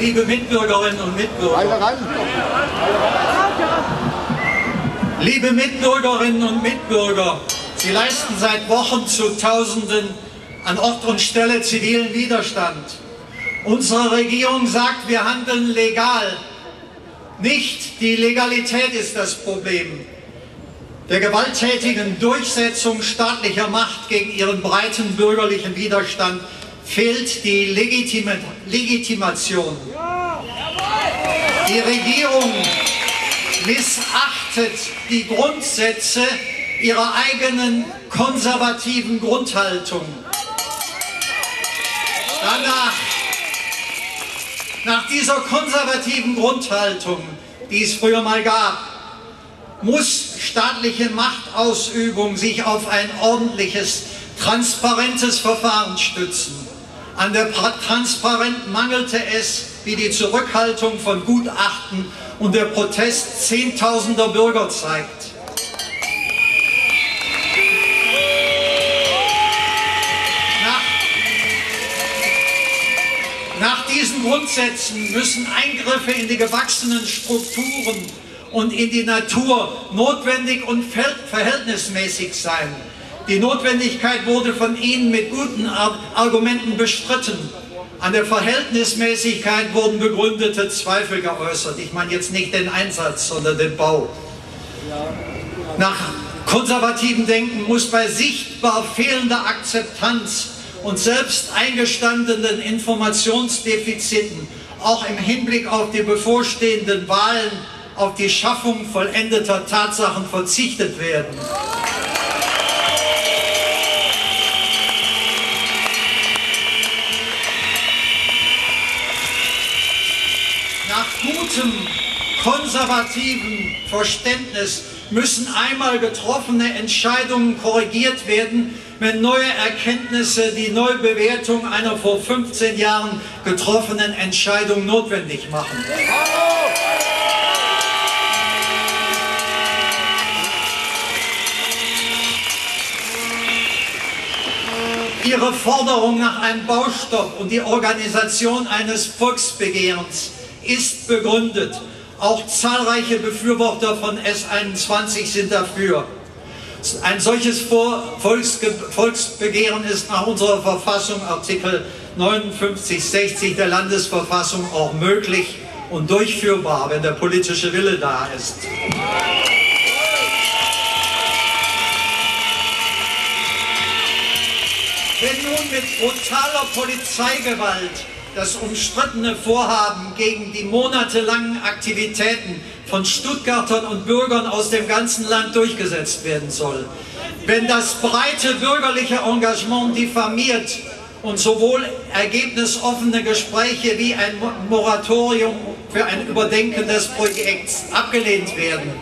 liebe Mitbürgerinnen und Mitbürger. Liebe Mitbürgerinnen und Mitbürger, Sie leisten seit Wochen zu Tausenden an Ort und Stelle zivilen Widerstand. Unsere Regierung sagt, wir handeln legal. Nicht die Legalität ist das Problem. Der gewalttätigen Durchsetzung staatlicher Macht gegen ihren breiten bürgerlichen Widerstand fehlt die Legitima Legitimation. Die Regierung missachtet die Grundsätze ihrer eigenen konservativen Grundhaltung. Danach, nach dieser konservativen Grundhaltung, die es früher mal gab, muss staatliche Machtausübung sich auf ein ordentliches, transparentes Verfahren stützen. An der Transparenz mangelte es, wie die Zurückhaltung von Gutachten und der Protest zehntausender Bürger zeigt. Nach, nach diesen Grundsätzen müssen Eingriffe in die gewachsenen Strukturen und in die Natur notwendig und verhältnismäßig sein. Die Notwendigkeit wurde von Ihnen mit guten Argumenten bestritten. An der Verhältnismäßigkeit wurden begründete Zweifel geäußert. Ich meine jetzt nicht den Einsatz, sondern den Bau. Nach konservativem Denken muss bei sichtbar fehlender Akzeptanz und selbst eingestandenen Informationsdefiziten auch im Hinblick auf die bevorstehenden Wahlen auf die Schaffung vollendeter Tatsachen verzichtet werden. Gutem konservativen Verständnis müssen einmal getroffene Entscheidungen korrigiert werden, wenn neue Erkenntnisse die Neubewertung einer vor 15 Jahren getroffenen Entscheidung notwendig machen. Ihre Forderung nach einem Baustopp und die Organisation eines Volksbegehrens ist begründet. Auch zahlreiche Befürworter von S21 sind dafür. Ein solches Volksbegehren ist nach unserer Verfassung, Artikel 5960 der Landesverfassung, auch möglich und durchführbar, wenn der politische Wille da ist. Wenn nun mit brutaler Polizeigewalt das umstrittene Vorhaben gegen die monatelangen Aktivitäten von Stuttgartern und Bürgern aus dem ganzen Land durchgesetzt werden soll. Wenn das breite bürgerliche Engagement diffamiert und sowohl ergebnisoffene Gespräche wie ein Moratorium für ein Überdenken des Projekts abgelehnt werden,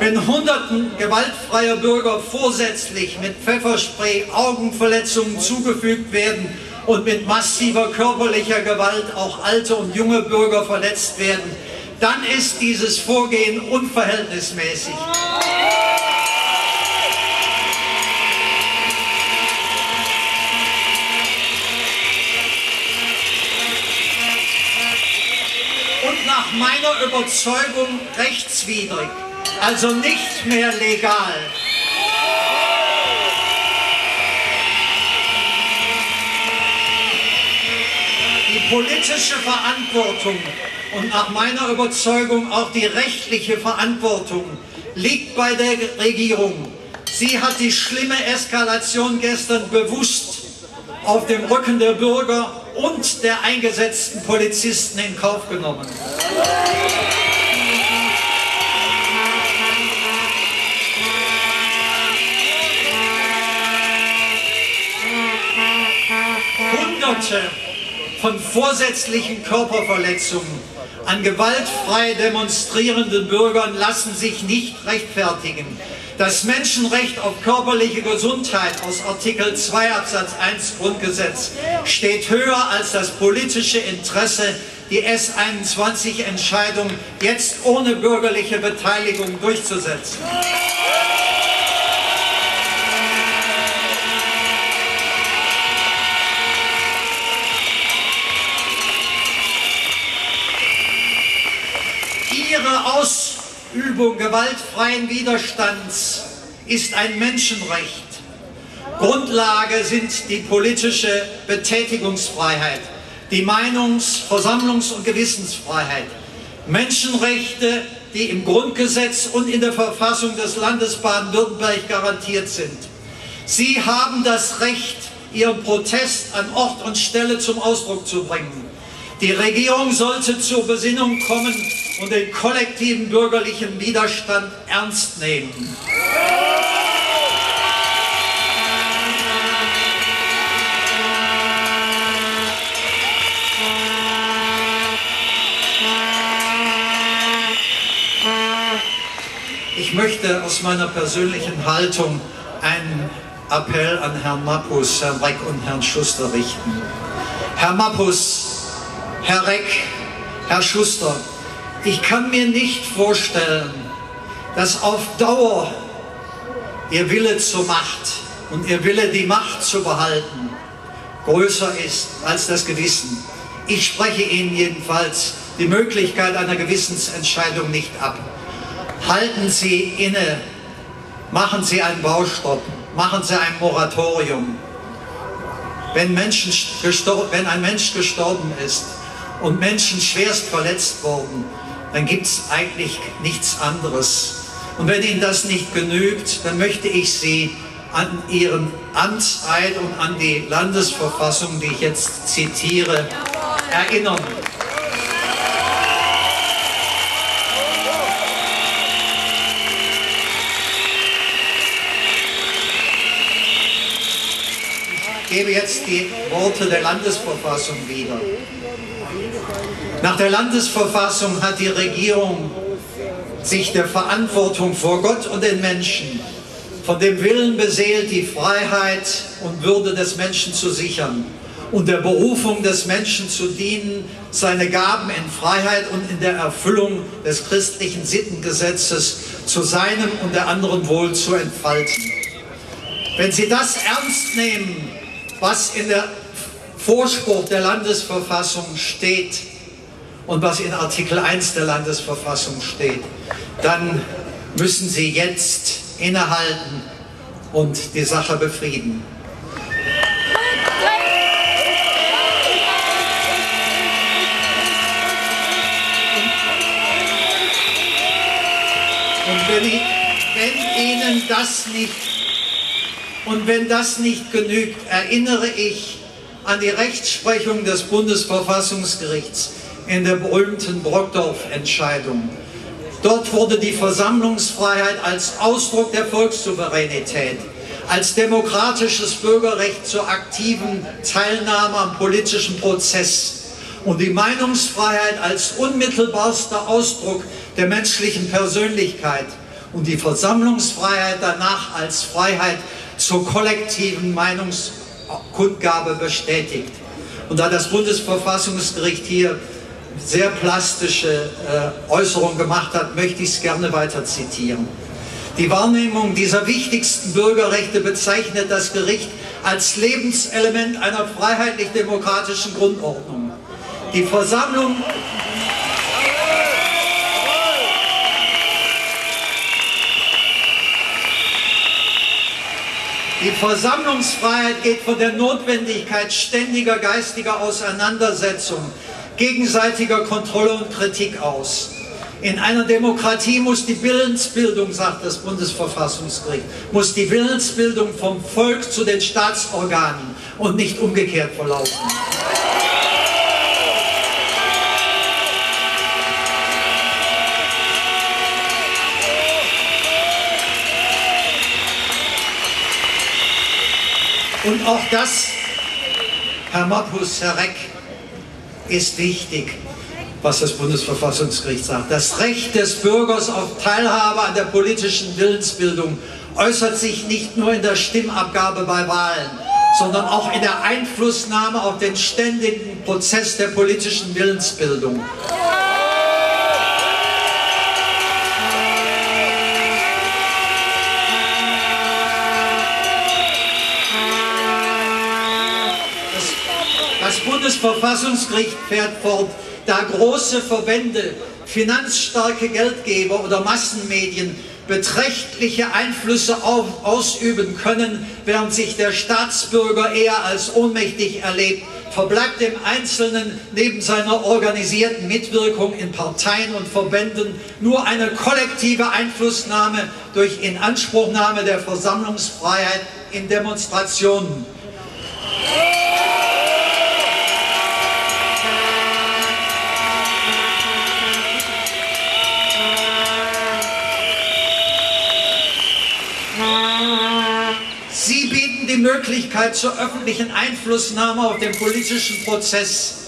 wenn Hunderten gewaltfreier Bürger vorsätzlich mit Pfefferspray Augenverletzungen zugefügt werden und mit massiver körperlicher Gewalt auch alte und junge Bürger verletzt werden, dann ist dieses Vorgehen unverhältnismäßig. Und nach meiner Überzeugung rechtswidrig, also nicht mehr legal. Politische Verantwortung und nach meiner Überzeugung auch die rechtliche Verantwortung liegt bei der Regierung. Sie hat die schlimme Eskalation gestern bewusst auf dem Rücken der Bürger und der eingesetzten Polizisten in Kauf genommen. Hunderte von vorsätzlichen Körperverletzungen an gewaltfrei demonstrierenden Bürgern lassen sich nicht rechtfertigen. Das Menschenrecht auf körperliche Gesundheit aus Artikel 2 Absatz 1 Grundgesetz steht höher als das politische Interesse, die S21-Entscheidung jetzt ohne bürgerliche Beteiligung durchzusetzen. Ausübung gewaltfreien Widerstands ist ein Menschenrecht. Grundlage sind die politische Betätigungsfreiheit, die Meinungs-, Versammlungs- und Gewissensfreiheit. Menschenrechte, die im Grundgesetz und in der Verfassung des Landes Baden-Württemberg garantiert sind. Sie haben das Recht, ihren Protest an Ort und Stelle zum Ausdruck zu bringen. Die Regierung sollte zur Besinnung kommen und den kollektiven bürgerlichen Widerstand ernst nehmen. Ich möchte aus meiner persönlichen Haltung einen Appell an Herrn Mappus, Herrn Reck und Herrn Schuster richten. Herr Mappus, Herr Reck, Herr Schuster, ich kann mir nicht vorstellen, dass auf Dauer Ihr Wille zur Macht und Ihr Wille, die Macht zu behalten, größer ist als das Gewissen. Ich spreche Ihnen jedenfalls die Möglichkeit einer Gewissensentscheidung nicht ab. Halten Sie inne, machen Sie einen Baustopp, machen Sie ein Moratorium. Wenn, Menschen wenn ein Mensch gestorben ist und Menschen schwerst verletzt wurden, dann gibt es eigentlich nichts anderes. Und wenn Ihnen das nicht genügt, dann möchte ich Sie an Ihren Amtseid und an die Landesverfassung, die ich jetzt zitiere, erinnern. Ich gebe jetzt die Worte der Landesverfassung wieder. Nach der Landesverfassung hat die Regierung sich der Verantwortung vor Gott und den Menschen, von dem Willen beseelt, die Freiheit und Würde des Menschen zu sichern und der Berufung des Menschen zu dienen, seine Gaben in Freiheit und in der Erfüllung des christlichen Sittengesetzes zu seinem und der anderen Wohl zu entfalten. Wenn Sie das ernst nehmen, was in der Vorspruch der Landesverfassung steht und was in Artikel 1 der Landesverfassung steht, dann müssen Sie jetzt innehalten und die Sache befrieden. Und wenn, ich, wenn Ihnen das nicht und wenn das nicht genügt, erinnere ich an die Rechtsprechung des Bundesverfassungsgerichts in der berühmten Brockdorf-Entscheidung. Dort wurde die Versammlungsfreiheit als Ausdruck der Volkssouveränität, als demokratisches Bürgerrecht zur aktiven Teilnahme am politischen Prozess und die Meinungsfreiheit als unmittelbarster Ausdruck der menschlichen Persönlichkeit und die Versammlungsfreiheit danach als Freiheit zur kollektiven Meinungskundgabe bestätigt. Und da das Bundesverfassungsgericht hier sehr plastische äh, Äußerungen gemacht hat, möchte ich es gerne weiter zitieren. Die Wahrnehmung dieser wichtigsten Bürgerrechte bezeichnet das Gericht als Lebenselement einer freiheitlich-demokratischen Grundordnung. Die Versammlung Die Versammlungsfreiheit geht von der Notwendigkeit ständiger geistiger Auseinandersetzung, gegenseitiger Kontrolle und Kritik aus. In einer Demokratie muss die Willensbildung, sagt das Bundesverfassungsgericht, muss die Willensbildung vom Volk zu den Staatsorganen und nicht umgekehrt verlaufen. Und auch das, Herr Mappus, Herr Reck, ist wichtig, was das Bundesverfassungsgericht sagt. Das Recht des Bürgers auf Teilhabe an der politischen Willensbildung äußert sich nicht nur in der Stimmabgabe bei Wahlen, sondern auch in der Einflussnahme auf den ständigen Prozess der politischen Willensbildung. Bundesverfassungsgericht fährt fort, da große Verbände finanzstarke Geldgeber oder Massenmedien beträchtliche Einflüsse auf, ausüben können, während sich der Staatsbürger eher als ohnmächtig erlebt, verbleibt dem Einzelnen neben seiner organisierten Mitwirkung in Parteien und Verbänden nur eine kollektive Einflussnahme durch Inanspruchnahme der Versammlungsfreiheit in Demonstrationen. Möglichkeit zur öffentlichen Einflussnahme auf den politischen Prozess.